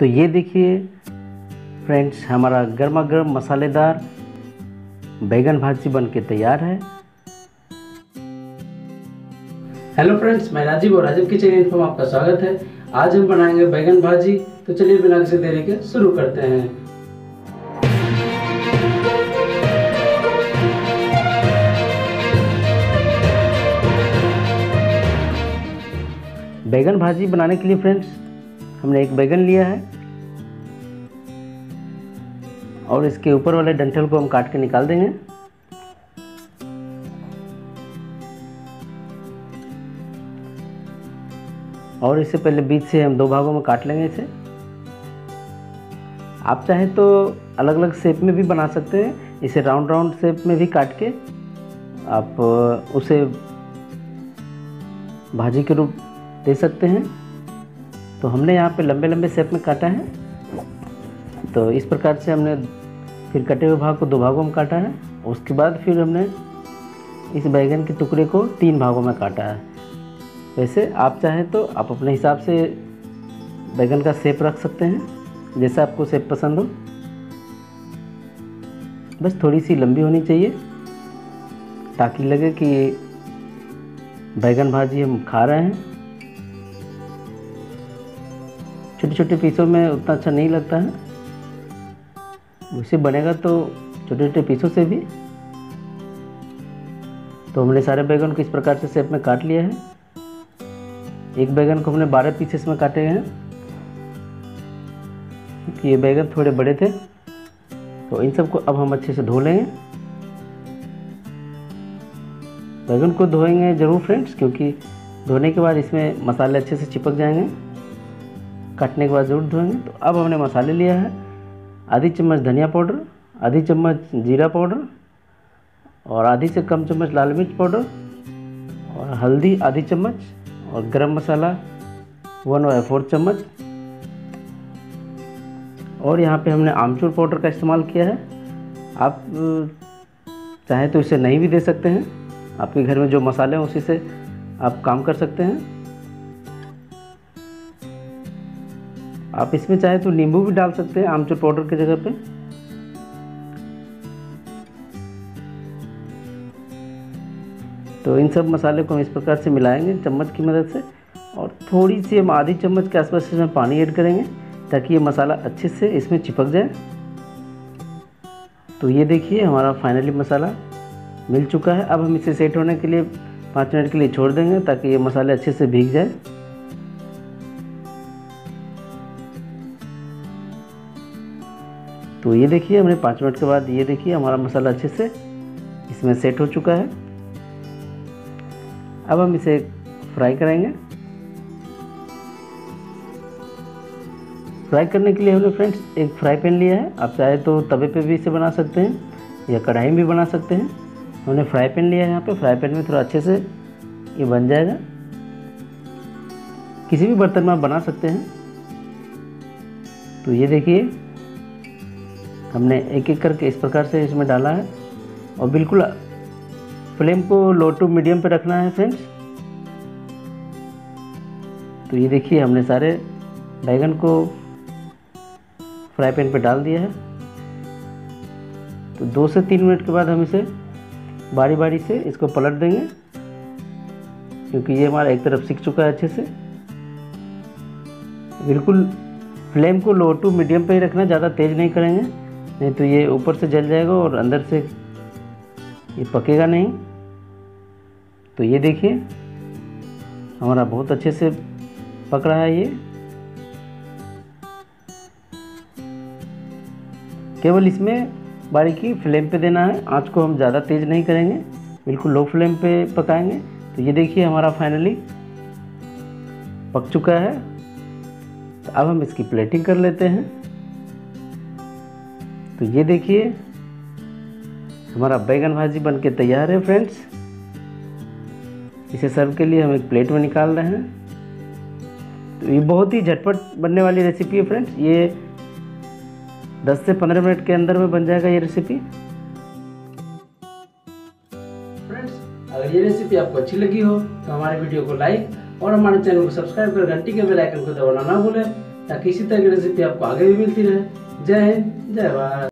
तो ये देखिए फ्रेंड्स हमारा गर्मा गर्म मसालेदार बैगन भाजी बन के तैयार है। हेलो फ्रेंड्स मैं राजीव और राजीव किचन इन्फो में आपका स्वागत है। आज हम बनाएँगे बैगन भाजी। तो चलिए बिना किसी देरी के शुरू करते हैं। बैगन भाजी बनाने के लिए फ्रेंड्स हमने एक बैगन लिया है। और इसके ऊपर वाले डंठल को हम काट के निकाल देंगे। और इससे पहले बीच से हम दो भागों में काट लेंगे इसे। आप चाहें तो अलग अलग शेप में भी बना सकते हैं। इसे राउंड राउंड शेप में भी काट के आप उसे भाजी के रूप दे सकते हैं। तो हमने यहाँ पे लंबे लंबे शेप में काटा है। तो इस प्रकार से हमने फिर कटे हुए भाग को दो भागों में काटा है। उसके बाद फिर हमने इस बैगन के टुकड़े को तीन भागों में काटा है। वैसे आप चाहें तो आप अपने हिसाब से बैगन का सेप रख सकते हैं, जैसा आपको सेप पसंद हो। बस थोड़ी सी लंबी होनी चाहिए, ताकि लगे कि बैगन भाजी हम खा रहे हैं। छोटे पीसों में उतना अच्छा नहीं लगता है। उसे बनेगा तो छोटे छोटे पीसों से भी। तो हमने सारे बैगन को इस प्रकार से शेप में काट लिया है। एक बैगन को हमने बारह पीसेस में काटे हैं। ये बैगन थोड़े बड़े थे। तो इन सबको अब हम अच्छे से धो लेंगे। बैगन को धोएँगे ज़रूर फ्रेंड्स, क्योंकि धोने के बाद इसमें मसाले अच्छे से चिपक जाएँगे। काटने के बाद ज़रूर धोएँगे। तो अब हमने मसाले लिया है। आधी चम्मच धनिया पाउडर, आधी चम्मच जीरा पाउडर और आधी से कम चम्मच लाल मिर्च पाउडर और हल्दी आधी चम्मच और गरम मसाला वन बाई फोर चम्मच। और यहाँ पे हमने आमचूर पाउडर का इस्तेमाल किया है। आप चाहें तो इसे नहीं भी दे सकते हैं। आपके घर में जो मसाले हैं, उसी से आप काम कर सकते हैं। आप इसमें चाहे तो नींबू भी डाल सकते हैं, आमचूर पाउडर की जगह पे। तो इन सब मसाले को हम इस प्रकार से मिलाएँगे चम्मच की मदद से, और थोड़ी सी हम आधी चम्मच के आसपास इसमें पानी ऐड करेंगे, ताकि ये मसाला अच्छे से इसमें चिपक जाए। तो ये देखिए, हमारा फाइनली मसाला मिल चुका है। अब हम इसे सेट होने के लिए पाँच मिनट के लिए छोड़ देंगे, ताकि ये मसाले अच्छे से भीग जाए। तो ये देखिए, हमने पाँच मिनट के बाद ये देखिए, हमारा मसाला अच्छे से इसमें सेट हो चुका है। अब हम इसे फ्राई करेंगे। फ्राई करने के लिए हमने फ्रेंड्स एक फ्राई पैन लिया है। आप चाहे तो तवे पे भी इसे बना सकते हैं, या कढ़ाई में भी बना सकते हैं। हमने फ्राई पैन लिया है यहाँ पे। फ्राई पैन में थोड़ा अच्छे से ये बन जाएगा। किसी भी बर्तन में आप बना सकते हैं। तो ये देखिए हमने एक एक करके इस प्रकार से इसमें डाला है। और बिल्कुल, फ्लेम को लो टू मीडियम पे रखना है फ्रेंड्स। तो ये देखिए, हमने सारे बैगन को फ्राई पैन पे डाल दिया है। तो दो से तीन मिनट के बाद हम इसे बारी बारी से इसको पलट देंगे, क्योंकि ये हमारा एक तरफ़ सीख चुका है अच्छे से। बिल्कुल, फ्लेम को लो टू मीडियम पे ही रखना, ज़्यादा तेज़ नहीं करेंगे। नहीं तो ये ऊपर से जल जाएगा और अंदर से ये पकेगा नहीं। तो ये देखिए, हमारा बहुत अच्छे से पक रहा है ये। केवल इसमें बारीकी फ्लेम पे देना है। आँच को हम ज़्यादा तेज़ नहीं करेंगे, बिल्कुल लो फ्लेम पे पकाएँगे। तो ये देखिए, हमारा फाइनली पक चुका है। तो अब हम इसकी प्लेटिंग कर लेते हैं। तो ये देखिए, हमारा बैगन भाजी बन के तैयार है फ्रेंड्स इसे सर्व के लिए हम एक प्लेट में निकाल रहे हैं. तो ये बहुत ही झटपट बनने वाली रेसिपी है फ्रेंड्स ये 10 से 15 मिनट के अंदर में बन जाएगा ये रेसिपी फ्रेंड्स अगर ये रेसिपी आपको अच्छी लगी हो तो हमारे वीडियो को लाइक और हमारे चैनल को सब्सक्राइब कर घंटी के बेल आइकन को दबाना ना भूलें, ताकि इसी तरह की रेसिपी आपको आगे भी मिलती रहे. जय हिंद, जय भारत.